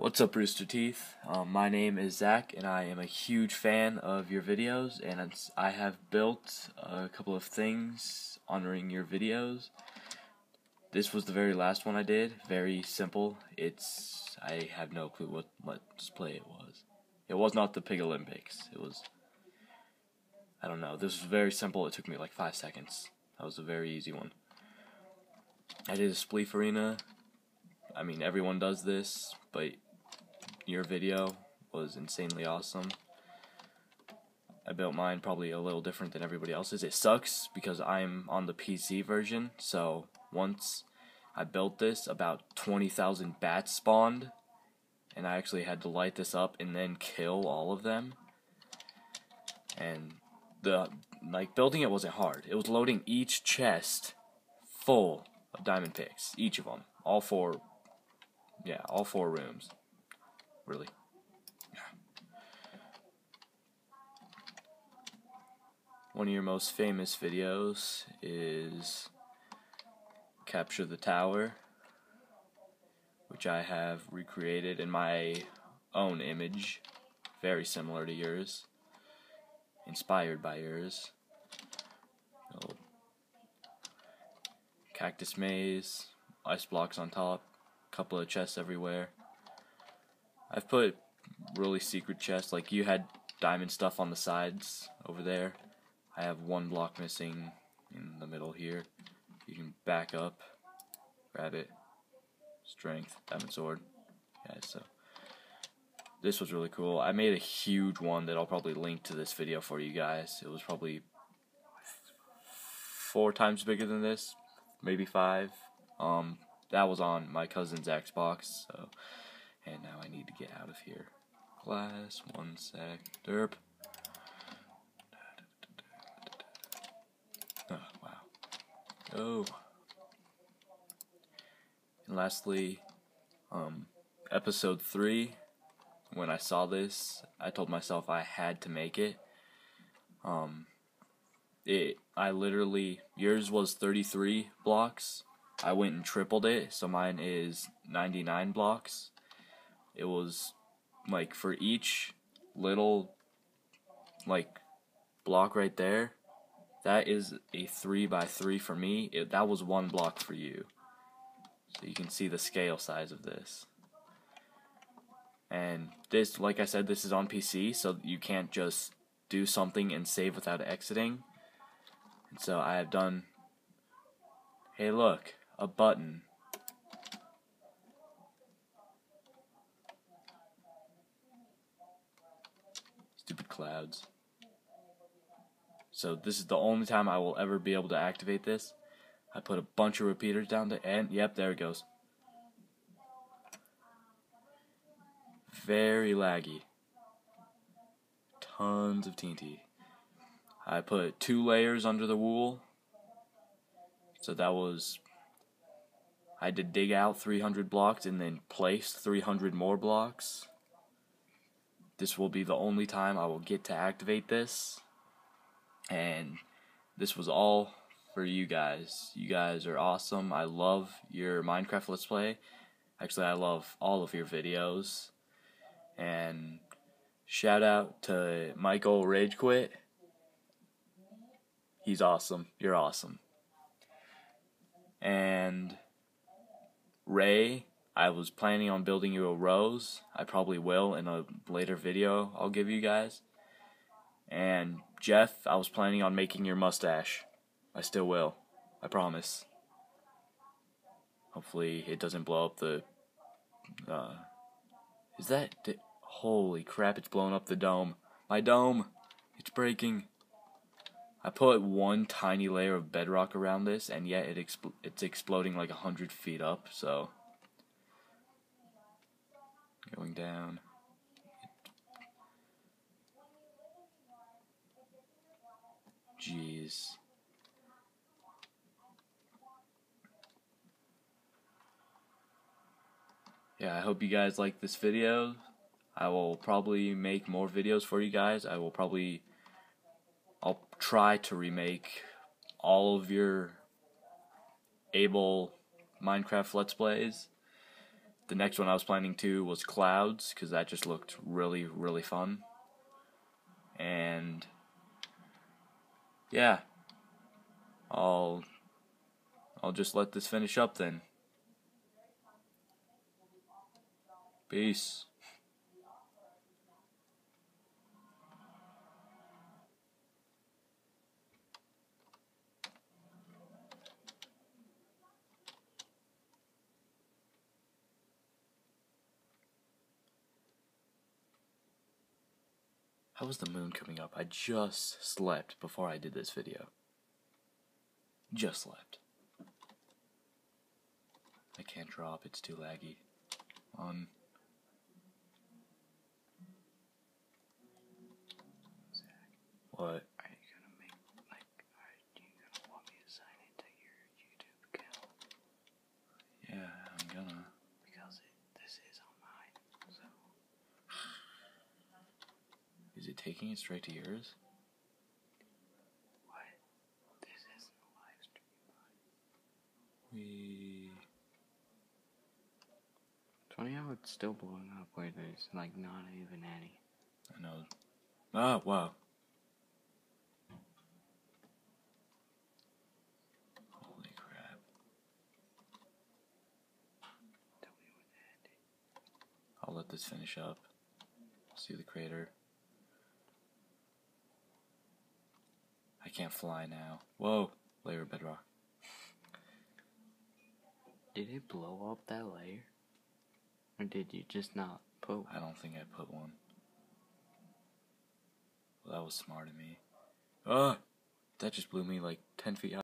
What's up, Rooster Teeth? Um, my name is Zach, and I am a huge fan of your videos. And I have built a couple of things honoring your videos. This was the very last one I did. Very simple. It's I have no clue what what display it was. It was not the Pig Olympics. It was I don't know. This was very simple. It took me like five seconds. That was a very easy one. I did a Spleef Arena. I mean, everyone does this, but your video was insanely awesome. I built mine probably a little different than everybody else's. It sucks because I'm on the PC version, so once I built this, about 20,000 bats spawned, and I actually had to light this up and then kill all of them. And the like building it wasn't hard. It was loading each chest full of diamond picks, each of them, all four yeah, all four rooms really. One of your most famous videos is Capture the Tower, which I have recreated in my own image, very similar to yours, inspired by yours. Oh. Cactus maze, ice blocks on top, couple of chests everywhere. I've put really secret chests, like you had diamond stuff on the sides over there. I have one block missing in the middle here. You can back up, grab it, strength, diamond sword. Yeah, so this was really cool. I made a huge one that I'll probably link to this video for you guys. It was probably four times bigger than this, maybe five. Um, that was on my cousin's Xbox, so and now I need to get out of here. Glass, one sec. Derp. Oh, wow. Oh. And lastly, um, episode 3, when I saw this, I told myself I had to make it. Um, it, I literally, yours was 33 blocks. I went and tripled it, so mine is 99 blocks it was like for each little like block right there that is a 3 by 3 for me. It, that was one block for you. So you can see the scale size of this. And this like I said this is on PC so you can't just do something and save without exiting. And so I have done hey look a button clouds. So this is the only time I will ever be able to activate this. I put a bunch of repeaters down there, and yep, there it goes. Very laggy. Tons of TNT. I put two layers under the wool. So that was. I had to dig out 300 blocks and then place 300 more blocks. This will be the only time I will get to activate this. And this was all for you guys. You guys are awesome. I love your Minecraft Let's Play. Actually, I love all of your videos. And shout out to Michael Rage Quit. He's awesome. You're awesome. And Ray I was planning on building you a rose. I probably will in a later video I'll give you guys. And Geoff, I was planning on making your mustache. I still will. I promise. Hopefully it doesn't blow up the uh Is that holy crap, it's blowing up the dome. My dome. It's breaking. I put one tiny layer of bedrock around this and yet it expl- it's exploding like a hundred feet up, so going down. Jeez. Yeah, I hope you guys like this video. I will probably make more videos for you guys. I will probably I'll try to remake all of your able Minecraft Let's Plays the next one I was planning to was clouds because that just looked really really fun. And yeah, I'll I'll just let this finish up then. Peace. How was the moon coming up? I just slept before I did this video. Just slept. I can't drop, it's too laggy. On. What? Are you gonna make like are you gonna want me to sign into your YouTube account? Yeah, I'm gonna. Because it, this is on mine. So Is it taking it straight to yours? what? This isn't a live stream. We. It's funny how it's still blowing up where there's like not even any. I know. Ah, wow. Holy crap. Tell me when it ended. I'll let this finish up. See the crater. I can't fly now. Whoa, layer of bedrock. Did it blow up that layer? Or did you just not put I don't think I put one. Well, that was smart of me. Ah! That just blew me like 10 feet out.